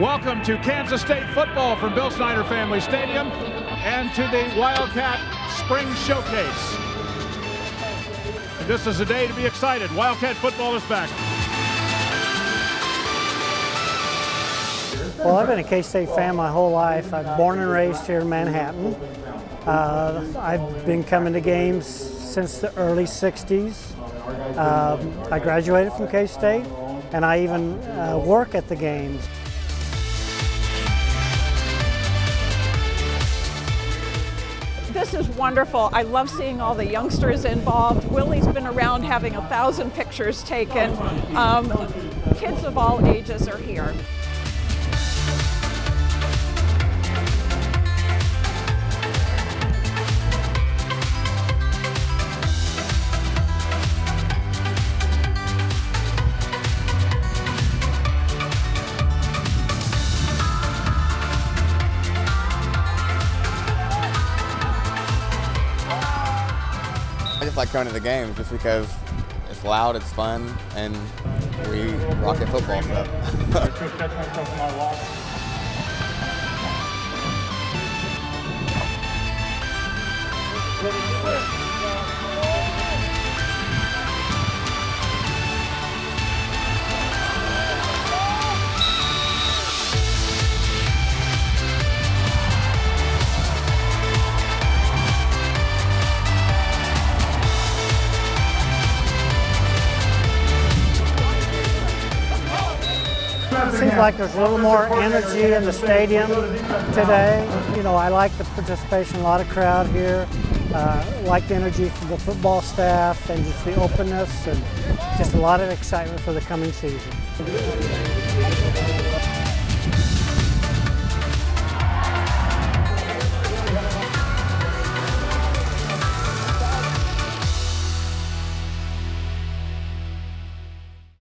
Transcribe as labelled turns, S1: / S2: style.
S1: Welcome to Kansas State football from Bill Snyder Family Stadium and to the Wildcat Spring Showcase. And this is a day to be excited. Wildcat football is back.
S2: Well, I've been a K-State fan my whole life. I'm born and raised here in Manhattan. Uh, I've been coming to games since the early 60s. Um, I graduated from K-State, and I even uh, work at the games.
S3: This is wonderful. I love seeing all the youngsters involved. Willie's been around having a thousand pictures taken. Um, kids of all ages are here.
S4: Just like coming to the games just because it's loud, it's fun, and we rocket football stuff.
S2: seems like there's a little more energy in the stadium today. You know, I like the participation, a lot of crowd here. Uh, like the energy from the football staff and just the openness and just a lot of excitement for the coming season.